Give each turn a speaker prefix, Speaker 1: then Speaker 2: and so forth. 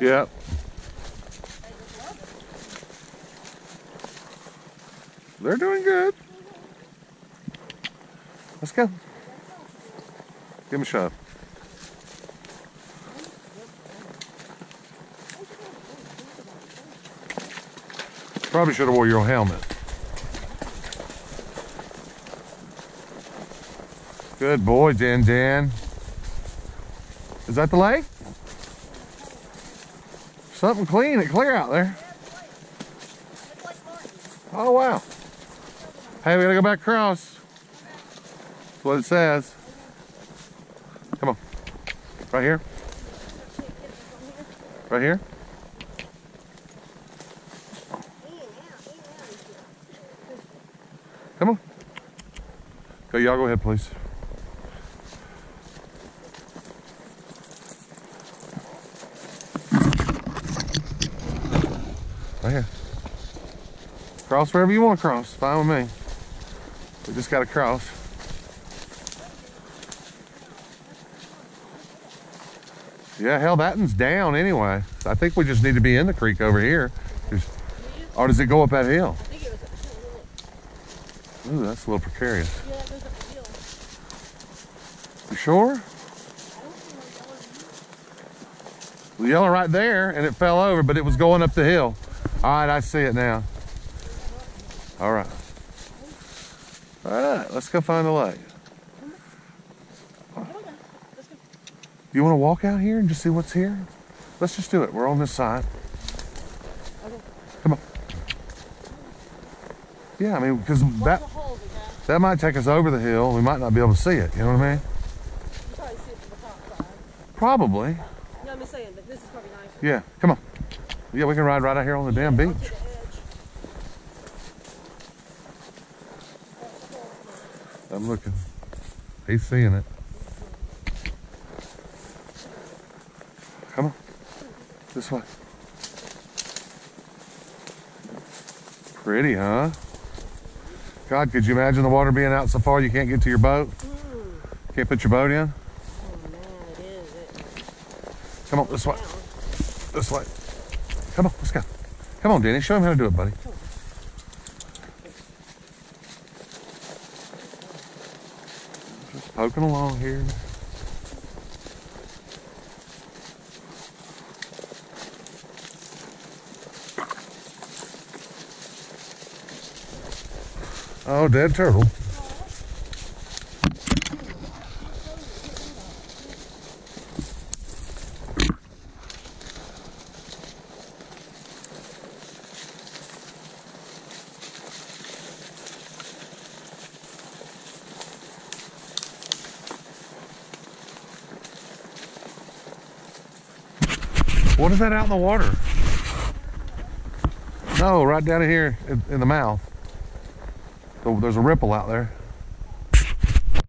Speaker 1: it.
Speaker 2: They're doing good. Let's go. Give him a shot. Probably should have wore your helmet. Good boy, Dan Dan. Is that the lake? Something clean and clear out there. Oh, wow. Hey, we gotta go back across. That's what it says. Come on. Right here. Right here. Come on. Go, y'all go ahead, please. Right here. Cross wherever you want to cross. Fine with me. We just got to cross. Yeah, hell, that one's down anyway. I think we just need to be in the creek over here. Just- Or does it go up that hill?
Speaker 1: I think it was up the hill,
Speaker 2: Ooh, that's a little precarious.
Speaker 1: isn't it? Yeah, it goes up the hill.
Speaker 2: You sure?
Speaker 1: I don't see no yellow.
Speaker 2: The yellow right there, and it fell over, but it was going up the hill. All right, I see it now. All right. All right, let's go find the lake.
Speaker 1: Come on, guys. Let's go.
Speaker 2: You want to walk out here and just see what's here? Let's just do it. We're on this side. Come on. Yeah, I mean, because that
Speaker 1: the holes, okay?
Speaker 2: that might take us over the hill. We might not be able to see it. You know what I mean?
Speaker 1: Probably see it from the top side.
Speaker 2: Probably.
Speaker 1: You know what I'm saying? But this is probably nicer.
Speaker 2: Yeah. Come on. Yeah, we can ride right out here on the damn beach. I'm looking. He's seeing it. Come on. This way. Pretty, huh? God, could you imagine the water being out so far you can't get to your boat? Can't put your boat in?
Speaker 1: Oh man, it is. It
Speaker 2: Come on, this way. This way. Come on, let's go. Come on, Danny. Show him how to do it, buddy. Just poking along here. Oh, dead turtle. What is that out in the water? No, right down here in, in the mouth. So there's a ripple out there.